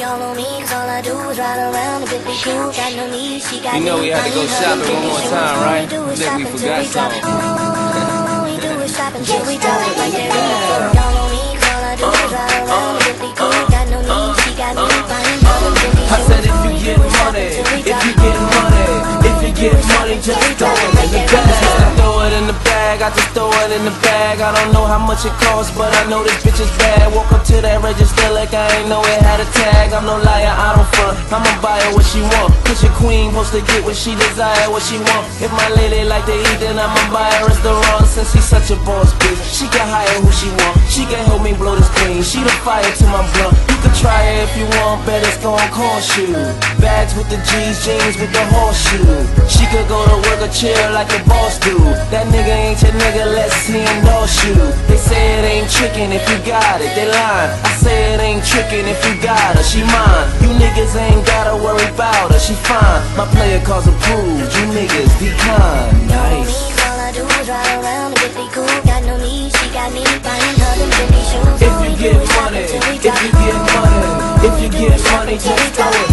Y'all know me, all I do is ride around and be cool. Got no need, she got You know we had to go shopping one more time, right? Think Think we forgot something. All we do is shop until we drop it like there is. Y'all bag, I just throw it in the bag. I don't know how much it costs, but I know this bitch is bad. Walk up to that register like I ain't know it had a tag. I'm no liar, I don't front. I'ma buy her what she want. Cause your queen supposed to get what she desire, what she want. If my lady like to eat, then I'ma buy her restaurant. Since she's such a boss bitch, she can hire who she want. She can help me blow this queen. She the fire to my blunt. You can try it if you want, bet it's gon' cost you. Bags with the G's, jeans with the horseshoe. She could go to work or chill like a boss do. Ain't your nigga, let's see endorse you. They say it ain't trickin' if you got it, they lying. I say it ain't trickin' if you got her, she mine. You niggas ain't gotta worry about her, she fine. My player calls approved, you niggas decline. Nice. All I do is ride around and be cool. Got no need, she got me buying her them shoes. If you get money, if you get money, if you get money, just throw it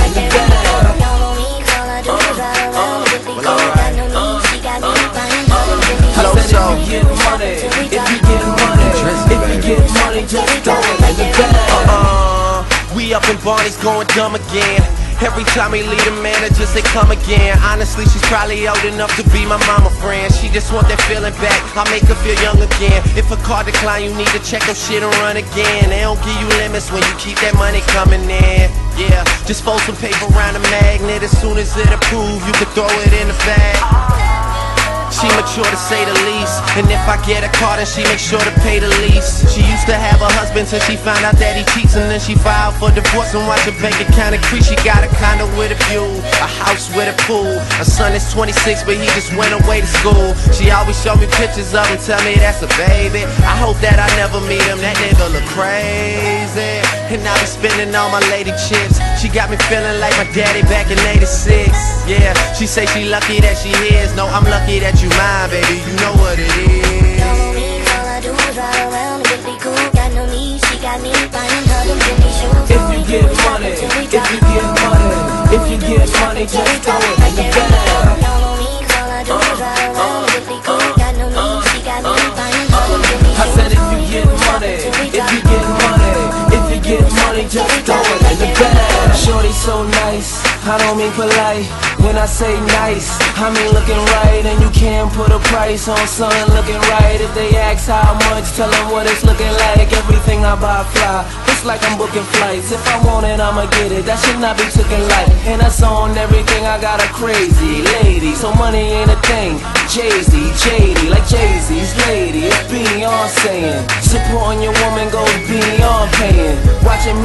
Up in Barney's going dumb again. Every time we leave the manager say come again. Honestly, she's probably old enough to be my mama friend. She just want that feeling back. I make her feel young again. If a car decline, you need to check them shit and run again. They don't give you limits when you keep that money coming in. Yeah, just fold some paper around a magnet. As soon as it approve, you can throw it in the bag. She mature to say the least. And if I get a car then she make sure to pay the lease. She used to have a husband till she found out that he cheats And then she filed for divorce and watch her bank account increase. She got a condo with a view, a house with a pool. Her son is 26 but he just went away to school. She always show me pictures of him, tell me that's a baby. I hope that I never meet him, that nigga look crazy. And I be spending all my lady chips. She got me feeling like my daddy back in 86 Yeah, she say she lucky that she is. No, I'm lucky that you mine, baby, you know what it is Y'all me, all I do is ride around and be cool. Got no need, she got me buying her them Billy shoes. If you get money, if you get money, if you get money, just throw it so nice, I don't mean polite. When I say nice, I mean looking right, and you can't put a price on something looking right. If they ask how much, tell them what it's looking like. Everything I buy fly, it's like I'm booking flights. If I want it, I'ma get it. That should not be taken light. And that's on everything. I got a crazy lady, so money ain't a thing. Jay Z, JD, like Jay Z's lady. It's Beyonce. Supporting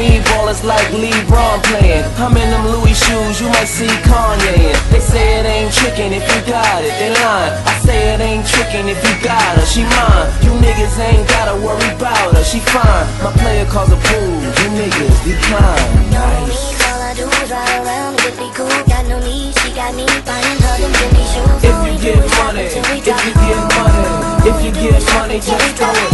me ball is like LeBron playing. I'm in them Louis shoes, you might see Kanye in. They say it ain't trickin' if you got it, they lying. I say it ain't trickin' if you got her, she mine. You niggas ain't gotta worry about her, she fine. My player calls approved, you niggas decline. Y'all know me, all I do is ride around and be cool. Got no need, she got me buying her them Billy shoes. If you get money, if you get money, if you get money, just throw it